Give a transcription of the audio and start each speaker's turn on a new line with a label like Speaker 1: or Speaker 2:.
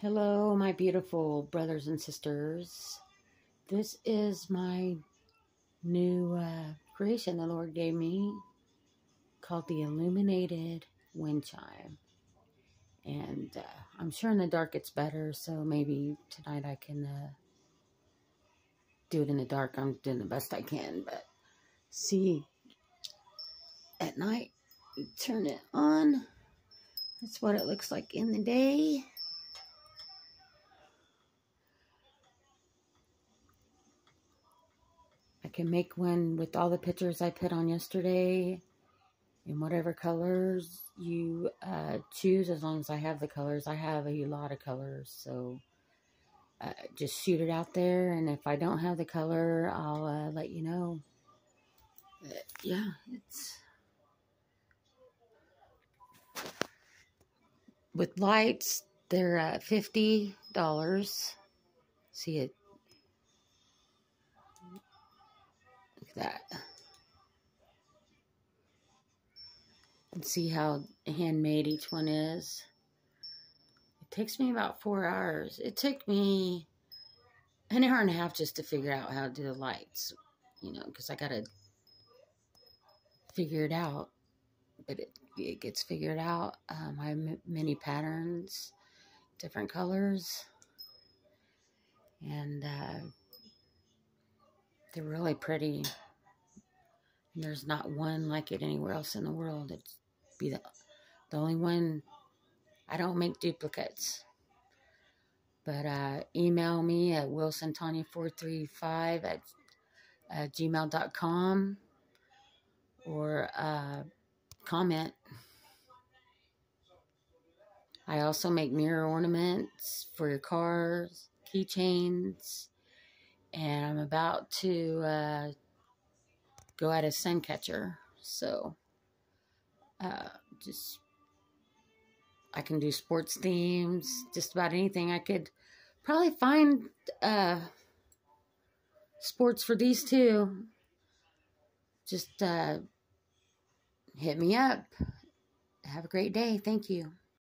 Speaker 1: Hello, my beautiful brothers and sisters. This is my new uh, creation the Lord gave me called the Illuminated Wind Chime. And uh, I'm sure in the dark it's better, so maybe tonight I can uh, do it in the dark. I'm doing the best I can, but see, at night, you turn it on. That's what it looks like in the day. I can make one with all the pictures I put on yesterday in whatever colors you uh, choose as long as I have the colors. I have a lot of colors, so uh, just shoot it out there. And if I don't have the color, I'll uh, let you know. Yeah, it's with lights. They're uh, fifty dollars. See it that. And see how handmade each one is. It takes me about four hours. It took me an hour and a half just to figure out how to do the lights, you know, because I got to figure it out. But it, it gets figured out. Um, I have many patterns, different colors. And uh, they're really pretty. There's not one like it anywhere else in the world. It'd be the, the only one. I don't make duplicates. But uh, email me at wilsontonya435 at uh, gmail.com or uh, comment. I also make mirror ornaments for your cars, keychains, and I'm about to uh, go at a sun catcher. So, uh, just I can do sports themes, just about anything. I could probably find uh, sports for these two. Just uh, hit me up. Have a great day. Thank you.